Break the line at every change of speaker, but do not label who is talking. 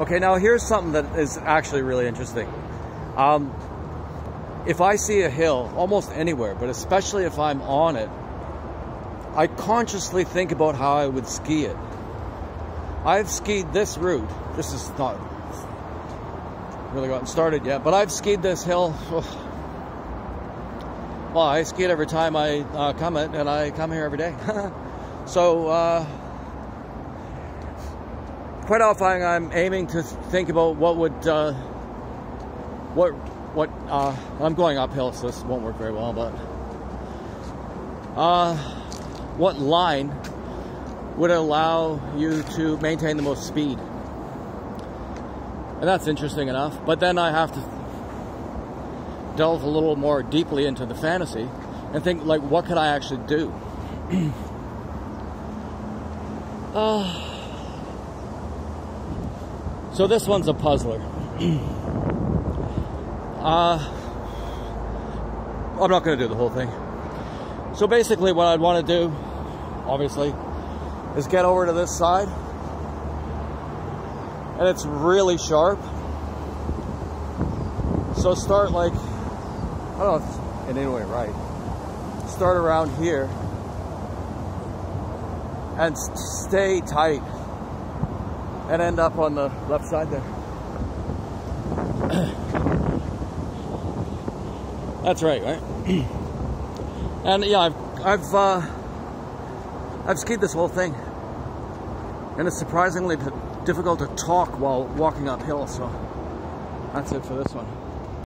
Okay, now here's something that is actually really interesting. Um, if I see a hill, almost anywhere, but especially if I'm on it, I consciously think about how I would ski it. I've skied this route. This is not really gotten started yet, but I've skied this hill. Well, I ski it every time I uh, come it, and I come here every day. so, uh, quite often I'm aiming to think about what would, uh, what, what, uh, I'm going uphill, so this won't work very well, but, uh, what line would allow you to maintain the most speed? And that's interesting enough, but then I have to delve a little more deeply into the fantasy and think like what could I actually do? uh, so this one's a puzzler. uh, I'm not going to do the whole thing. So basically what I'd want to do, obviously, is get over to this side. And it's really sharp. So start like I don't know if in any way right. Start around here and stay tight and end up on the left side there. That's right, right? and yeah, I've I've uh, I've skied this whole thing, and it's surprisingly difficult to talk while walking uphill. So that's it for this one.